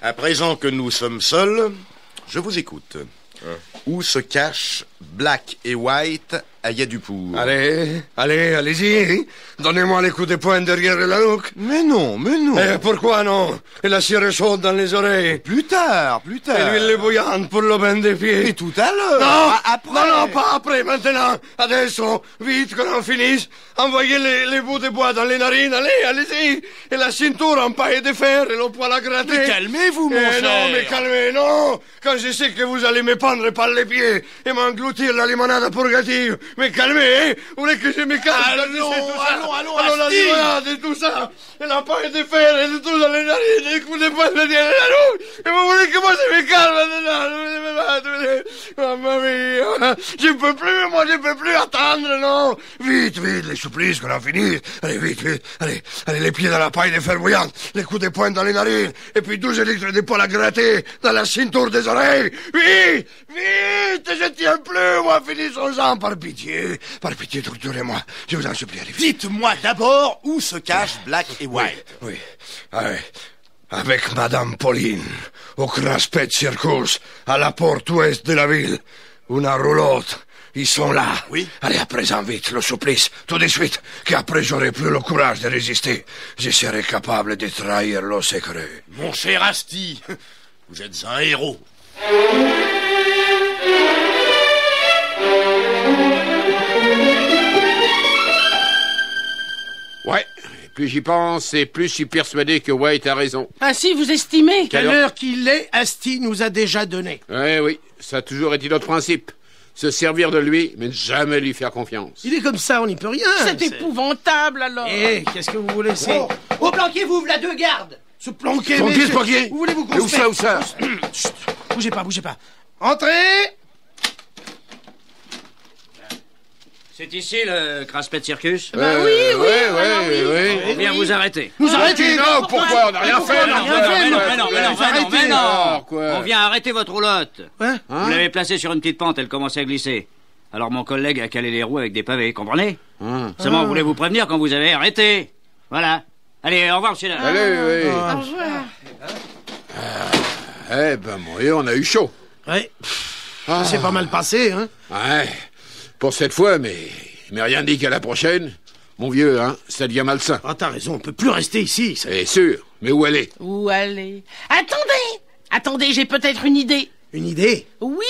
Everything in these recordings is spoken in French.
À présent que nous sommes seuls, je vous écoute. Où se cachent Black et White à Yadupour Allez, allez, allez-y. Donnez-moi les coups de poing derrière la nuque. Mais non, mais non. Eh, pourquoi non? Et la cire chaude dans les oreilles. Plus tard, plus tard. Et l'huile bouillante pour le bain des pieds. Et tout à l'heure. Non, A- après. non, non, pas après, maintenant. Adesso, vite qu'on en finisse. Envoyez les, les bouts de bois dans les narines, allez, allez-y. Et la ceinture en paille de fer et le poil à gratter. Mais calmez-vous, mon Eh cher. non, mais calmez, non. Quand je sais que vous allez me pendre par les pieds et m'engloutir la limonade purgative. Mais calmez, hein. Vous voulez que je me calme quand je Allons, sais tout ça allons, allons, Alors la Asti. limonade et tout ça. Et la paille de fer et tout dans les narines et les coups de poing derrière la nuque. Et vous voulez que moi je me calme maintenant Mamma mia. Je peux plus, moi je peux plus attendre, non. Vite, vite, les supplices qu'on en finisse. Allez, vite, vite. Allez, allez, les pieds dans la paille de fer bouillante, les coups de poing dans les narines, et puis 12 litres de poil à gratter dans la ceinture des oreilles. Vite, vite, je tiens plus, moi, finissons-en, par pitié. Par pitié, torturez-moi. Je vous en supplie, allez, vite. Dites-moi d'abord où se cachent Black et White. Oui, allez. Avec Madame Pauline, au Craspet Circus, à la porte ouest de la ville. Une roulotte. Ils sont là. Oui. Allez, à présent, vite, le supplice, tout de suite, qu'après j'aurai plus le courage de résister. Je serai capable de trahir le secret. Mon cher Asti, vous êtes un héros. Plus j'y pense, et plus je suis persuadé que White a raison. Ainsi, vous estimez Quelle À heure l'heure qu'il est, Asti nous a déjà donné. Ouais, oui. Ça a toujours été notre principe. Se servir de lui, mais ne jamais lui faire confiance. Il est comme ça, on n'y peut rien. C'est épouvantable, alors Eh, qu'est-ce que vous voulez c'est Oh, oh planquez-vous, la deux gardes Se planquer, planquer. Où voulez-vous Et qu'on où ça, où ça Chut, Bougez pas, bougez pas. Entrez C'est ici le Craspet Circus Bah oui, oui, ouais, oui. ouais. On vient vous arrêter. Nous arrêtez non, pourquoi On n'a rien fait, Non, mais non, mais non, mais non, mais non, mais non. Alors, quoi On vient arrêter votre roulotte. Hein Vous l'avez placée sur une petite pente, elle commençait à glisser. Alors mon collègue a calé les roues avec des pavés, comprenez Hein. Seulement, vous voulez vous prévenir quand vous avez arrêté. Voilà. Allez, au revoir, monsieur. Allez, oui. Au revoir. Eh ben, mon Dieu, on a eu chaud. Ouais. C'est pas mal passé, hein Ouais. Pour cette fois, mais, mais rien dit qu'à la prochaine. Mon vieux, hein, ça devient malsain. Ah, t'as raison, on peut plus rester ici. ça- C'est sûr. Mais où aller? Où aller? Attendez Attendez, j'ai peut-être une idée. Une idée? Oui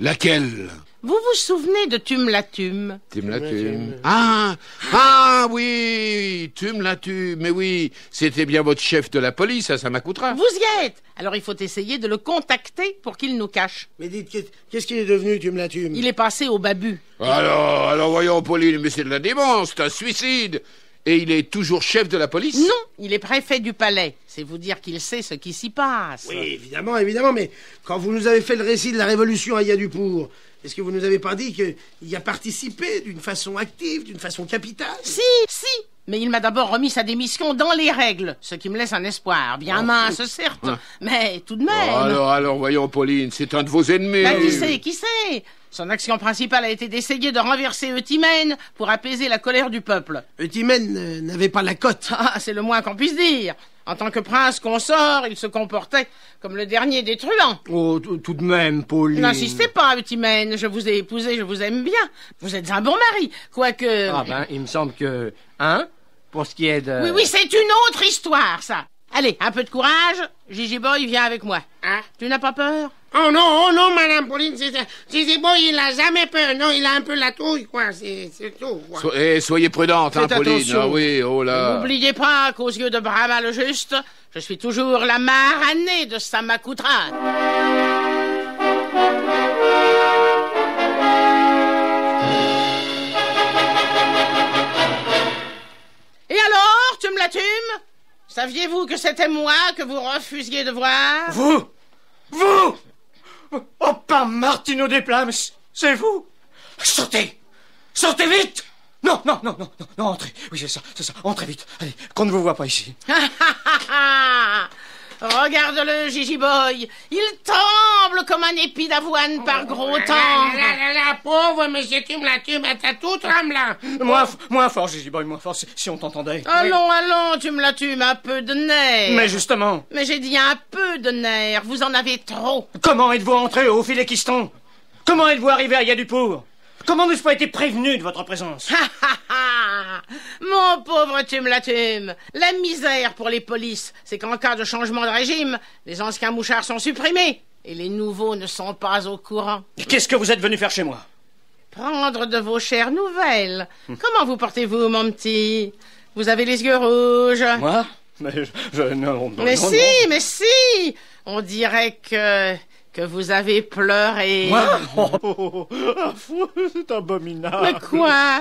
Laquelle? Vous vous souvenez de Tume la Tume Tu me la tumes. Ah, ah oui, tu me la tues. Mais oui, c'était bien votre chef de la police, ça, ça m'accoutera. Vous y êtes Alors il faut essayer de le contacter pour qu'il nous cache. Mais dites, qu'est- qu'est-ce qu'il est devenu, tu me la tues Il est passé au babu. Alors, alors voyons, Pauline, mais c'est de la démence, c'est un suicide. Et il est toujours chef de la police? Non, il est préfet du palais. C'est vous dire qu'il sait ce qui s'y passe. Oui, évidemment, évidemment, mais quand vous nous avez fait le récit de la révolution à Yadupour, est-ce que vous nous avez pas dit qu'il y a participé d'une façon active, d'une façon capitale? Si, si mais il m'a d'abord remis sa démission dans les règles, ce qui me laisse un espoir, bien mince certes, mais tout de même. Oh, alors, alors, voyons, Pauline, c'est un de vos ennemis. Ben, qui sait, qui sait? Son action principale a été d'essayer de renverser Eutimène pour apaiser la colère du peuple. Eutimène euh, n'avait pas la cote. Ah, c'est le moins qu'on puisse dire. En tant que prince consort, il se comportait comme le dernier des truands. Oh, tout de même, Pauline. N'insistez pas, Eutimène, je vous ai épousé, je vous aime bien. Vous êtes un bon mari, quoique... Ah ben, il me semble que... Hein Pour ce qui est de... Oui, oui, c'est une autre histoire, ça. Allez, un peu de courage. Gigi Boy, viens avec moi. Hein? Tu n'as pas peur? Oh non, oh non, Madame Pauline, c'est c'est bon, il a jamais peur. Non, il a un peu la touille, quoi. C'est c'est tout, quoi. So- eh, soyez prudente, hein, Pauline. attention. Ah oui, oh là. N'oubliez pas qu'aux yeux de Brahma le Juste, je suis toujours la maranée de Samakutra. Et alors, tu me la tumes Saviez-vous que c'était moi que vous refusiez de voir? Vous Vous Oh, pas Martino Desplames C'est vous Sortez Sortez vite Non, non, non, non, non, non, entrez. Oui, c'est ça, c'est ça. Entrez vite. Allez, qu'on ne vous voit pas ici. Regarde-le, Gigi Boy. Il tremble comme un épi d'avoine par gros temps. La, la, la, la pauvre monsieur la Tume, t'as tout tremblant. Moins, moins fort, Gigi Boy, moins fort, si, si on t'entendait. Allons, allons, tu me la tues, un peu de nerfs. Mais justement, Mais j'ai dit un peu de nerfs, vous en avez trop. comment êtes-vous entré au filet Kiston Comment êtes-vous arrivé à Yadupour Comment n'ai-je pas été prévenu de votre présence? Ha, ha, ha. Mon pauvre tume la tume. La misère pour les polices, c'est qu'en cas de changement de régime, les anciens mouchards sont supprimés et les nouveaux ne sont pas au courant. Qu'est-ce que vous êtes venu faire chez moi Prendre de vos chères nouvelles. Comment vous portez-vous, mon petit? Vous avez les yeux rouges Moi? Mais je, je- non, non, Mais non, si, non. mais si On dirait que... que vous avez pleuré. Moi? Oh, oh, oh, affreux, c'est abominable. Mais quoi?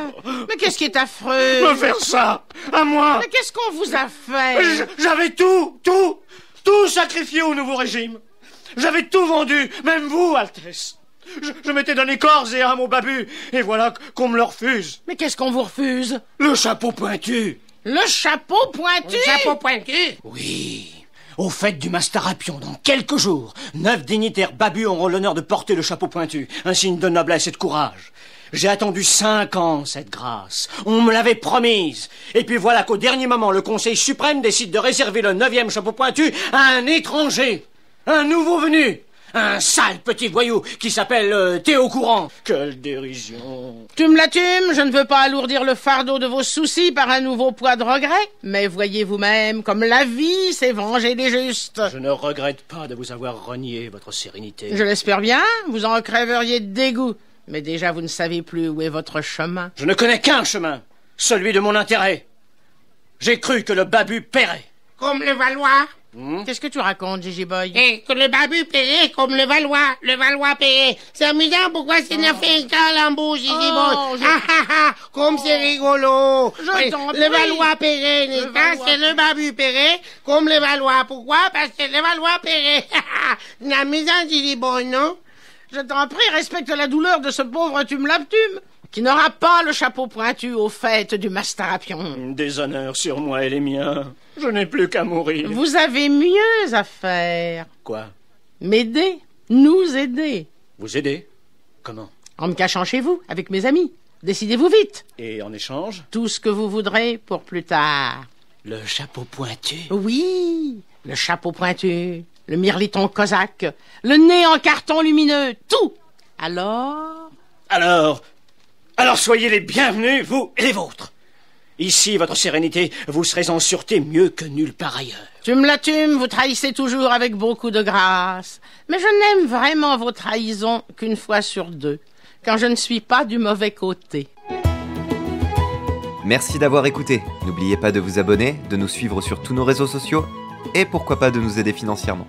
Mais qu'est-ce qui est affreux? Me faire ça À moi Mais qu'est-ce qu'on vous a fait? J'avais tout, tout, tout sacrifié au nouveau régime. J'avais tout vendu, même vous, Altesse. Je, je m'étais donné corps et âme au babu, et voilà qu'on me le refuse. Mais qu'est-ce qu'on vous refuse? Le chapeau pointu. Le chapeau pointu? Chapeau pointu. Oui. Au fait du Mastarapion, dans quelques jours, neuf dignitaires babus auront l'honneur de porter le chapeau pointu, un signe de noblesse et de courage. J'ai attendu cinq ans cette grâce. On me l'avait promise. Et puis voilà qu'au dernier moment, le Conseil suprême décide de réserver le neuvième chapeau pointu à un étranger, un nouveau venu, un sale petit voyou qui s'appelle euh, Théo Courant. Quelle dérision. Tu me la tumes, je ne veux pas alourdir le fardeau de vos soucis par un nouveau poids de regret, mais voyez vous-même comme la vie s'est vengée des justes. Je ne regrette pas de vous avoir renié votre sérénité. Je l'espère bien, vous en crèveriez de dégoût, mais déjà vous ne savez plus où est votre chemin. Je ne connais qu'un chemin, celui de mon intérêt. J'ai cru que le babu paierait. Comme le Valois. Qu'est-ce que tu racontes, Gigi Boy? Et que le babu paierait comme le Valois. Le Valois paierait. C'est amusant pourquoi c'est n'a fait un calembour, Gigi Oh, Boy? je- Ah ah ah, comme c'est rigolo. Je t'en le. Valois paierait, n'est-ce pas? C'est le babu paierait comme le Valois. Pourquoi? Parce que le Valois paierait. C'est amusant, Gigi Boy, non? Je t'en prie, respecte la douleur de ce pauvre tume laptume, qui n'aura pas le chapeau pointu aux fêtes du Mastarapion. Des honneurs sur moi et les miens. Je n'ai plus qu'à mourir. Vous avez mieux à faire. Quoi? M'aider, nous aider, Vous aider? Comment? En me cachant chez vous, avec mes amis. Décidez-vous vite. Et en échange? Tout ce que vous voudrez pour plus tard. Le chapeau pointu. Oui, le chapeau pointu, le mirliton cosaque, le nez en carton lumineux, tout. Alors, Alors Alors soyez les bienvenus, vous et les vôtres. Ici, votre sérénité, vous serez en sûreté mieux que nulle part ailleurs. tu me la tumes, vous trahissez toujours avec beaucoup de grâce. Mais je n'aime vraiment vos trahisons qu'une fois sur deux, quand je ne suis pas du mauvais côté. Merci d'avoir écouté. N'oubliez pas de vous abonner, de nous suivre sur tous nos réseaux sociaux et pourquoi pas de nous aider financièrement.